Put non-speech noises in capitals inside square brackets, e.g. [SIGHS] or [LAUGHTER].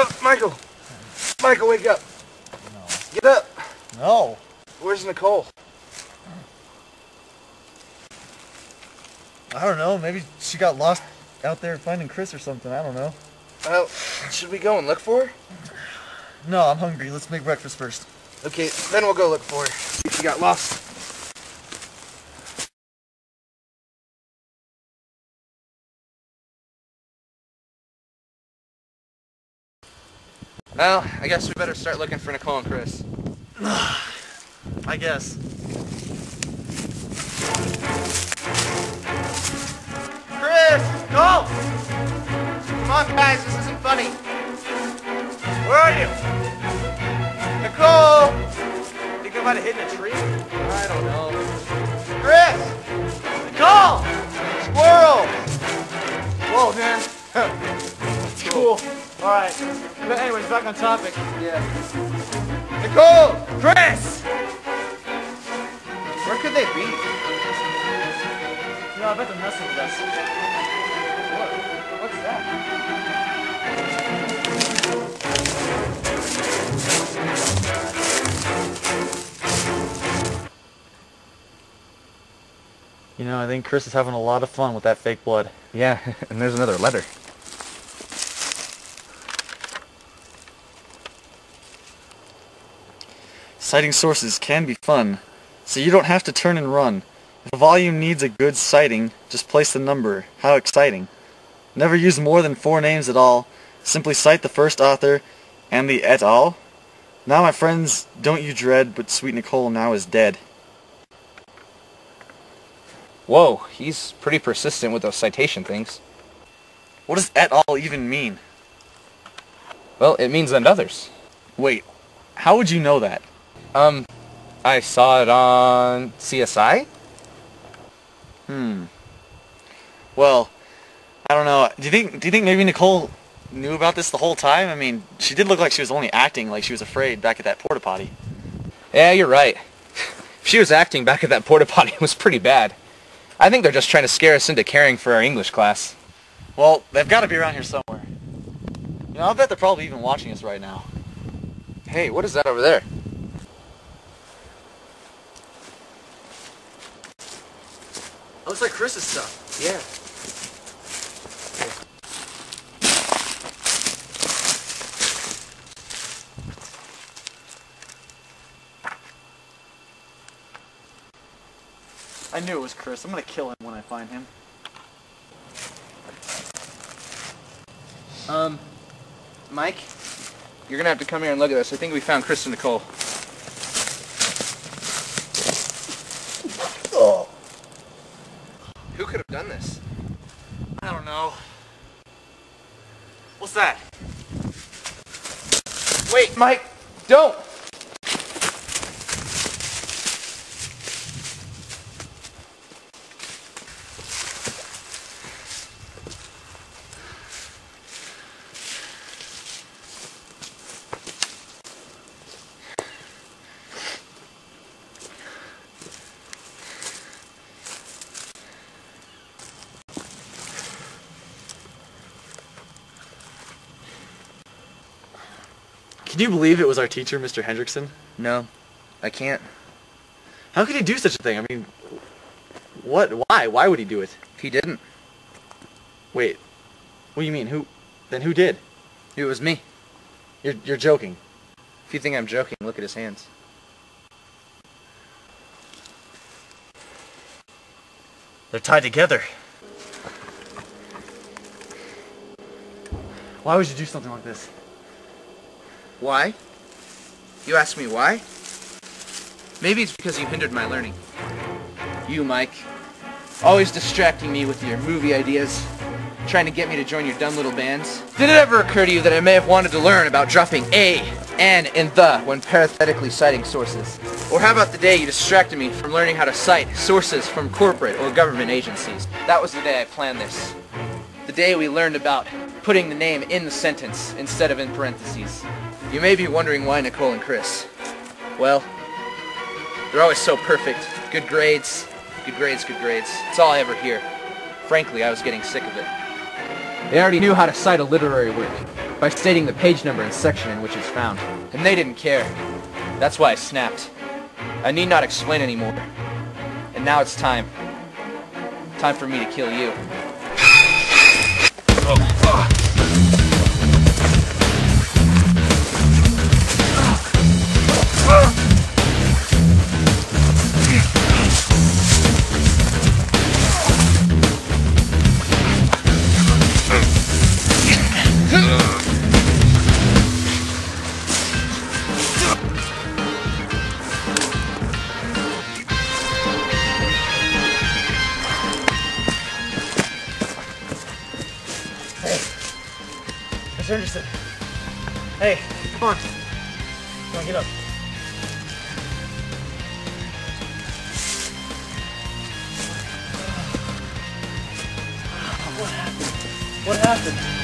Oh, Michael. Michael, wake up. No. Get up. No. Where's Nicole? I don't know. Maybe she got lost out there finding Chris or something. I don't know. Well, should we go and look for her? No, I'm hungry. Let's make breakfast first. Okay, then we'll go look for her. She got lost. Well, I guess we better start looking for Nicole and Chris. [SIGHS] I guess. Chris! Nicole! Come on, guys, this isn't funny. Where are you? Nicole! Think I might have hidden a tree? I don't know. Chris! Nicole! Squirrel! Whoa, man. [LAUGHS] cool. All right. But anyways, back on topic. Yeah. Nicole! Chris! Where could they be? No, I bet they're messing with us. What? What's that? You know, I think Chris is having a lot of fun with that fake blood. Yeah, [LAUGHS] and there's another letter. Citing sources can be fun, so you don't have to turn and run. If a volume needs a good citing, just place the number. How exciting. Never use more than four names at all. Simply cite the first author and the et al. Now my friends, don't you dread, but sweet Nicole now is dead. Whoa, he's pretty persistent with those citation things. What does et al even mean? Well, it means and others. Wait, how would you know that? Um, I saw it on CSI. Hmm. Well, I don't know. Do you think do you think maybe Nicole knew about this the whole time? I mean, she did look like she was only acting like she was afraid back at that porta potty. Yeah, you're right. [LAUGHS] she was acting back at that porta potty [LAUGHS] It was pretty bad. I think they're just trying to scare us into caring for our English class. Well, they've got to be around here somewhere. You know, I bet they're probably even watching us right now. Hey, what is that over there? Looks like Chris's stuff. Yeah. I knew it was Chris. I'm gonna kill him when I find him. Um, Mike, you're gonna have to come here and look at this. I think we found Chris and Nicole. Oh. Who could have done this? I don't know. What's that? Wait, Mike, don't! Can you believe it was our teacher, Mr. Hendrickson? No, I can't. How could he do such a thing? I mean, what? Why? Why would he do it? He didn't. Wait, what do you mean? Who? Then who did? It was me. You're you're joking. If you think I'm joking, look at his hands. They're tied together. Why would you do something like this? Why? You ask me why? Maybe it's because you hindered my learning. You, Mike, always distracting me with your movie ideas, trying to get me to join your dumb little bands. Did it ever occur to you that I may have wanted to learn about dropping a, an, and the when parenthetically citing sources? Or how about the day you distracted me from learning how to cite sources from corporate or government agencies? That was the day I planned this. The day we learned about putting the name in the sentence instead of in parentheses. You may be wondering why Nicole and Chris. Well, they're always so perfect. Good grades, good grades, good grades. It's all I ever hear. Frankly, I was getting sick of it. They already knew how to cite a literary work by stating the page number and section in which it's found. And they didn't care. That's why I snapped. I need not explain anymore. And now it's time. Time for me to kill you fuck Hey, come on. Come on, get up. What happened? What happened?